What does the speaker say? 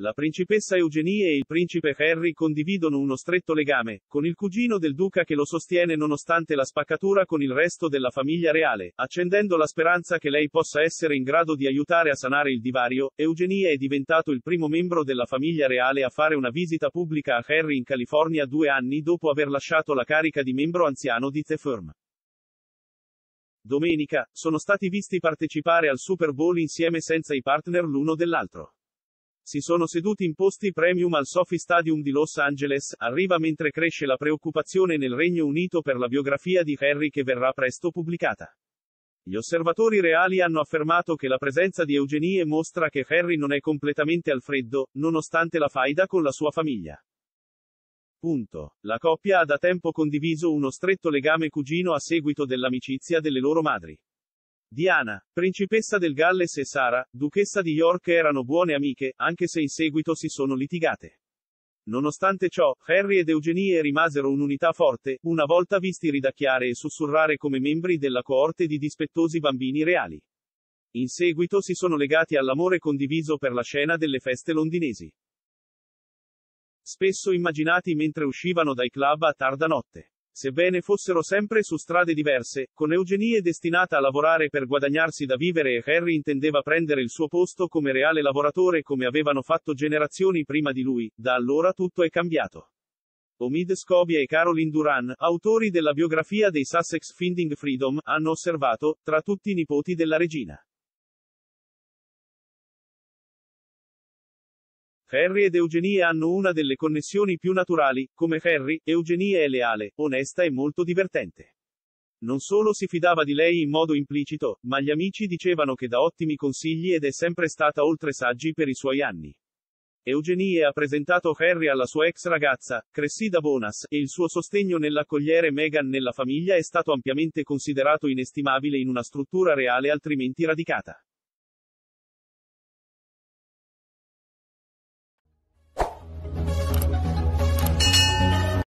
La principessa Eugenie e il principe Harry condividono uno stretto legame, con il cugino del duca che lo sostiene nonostante la spaccatura con il resto della famiglia reale, accendendo la speranza che lei possa essere in grado di aiutare a sanare il divario. Eugenie è diventato il primo membro della famiglia reale a fare una visita pubblica a Harry in California due anni dopo aver lasciato la carica di membro anziano di The Firm. Domenica, sono stati visti partecipare al Super Bowl insieme senza i partner l'uno dell'altro si sono seduti in posti premium al Sophie Stadium di Los Angeles, arriva mentre cresce la preoccupazione nel Regno Unito per la biografia di Harry che verrà presto pubblicata. Gli osservatori reali hanno affermato che la presenza di Eugenie mostra che Harry non è completamente al freddo, nonostante la faida con la sua famiglia. Punto. La coppia ha da tempo condiviso uno stretto legame cugino a seguito dell'amicizia delle loro madri. Diana, principessa del Galles e Sara, duchessa di York erano buone amiche, anche se in seguito si sono litigate. Nonostante ciò, Harry ed Eugenie rimasero un'unità forte, una volta visti ridacchiare e sussurrare come membri della coorte di dispettosi bambini reali. In seguito si sono legati all'amore condiviso per la scena delle feste londinesi. Spesso immaginati mentre uscivano dai club a tarda notte. Sebbene fossero sempre su strade diverse, con Eugenie destinata a lavorare per guadagnarsi da vivere e Harry intendeva prendere il suo posto come reale lavoratore come avevano fatto generazioni prima di lui, da allora tutto è cambiato. Omid Scobie e Caroline Duran, autori della biografia dei Sussex Finding Freedom, hanno osservato, tra tutti i nipoti della regina. Harry ed Eugenie hanno una delle connessioni più naturali, come Harry, Eugenie è leale, onesta e molto divertente. Non solo si fidava di lei in modo implicito, ma gli amici dicevano che dà ottimi consigli ed è sempre stata oltre saggi per i suoi anni. Eugenie ha presentato Harry alla sua ex ragazza, Cressida Bonas, e il suo sostegno nell'accogliere Meghan nella famiglia è stato ampiamente considerato inestimabile in una struttura reale altrimenti radicata.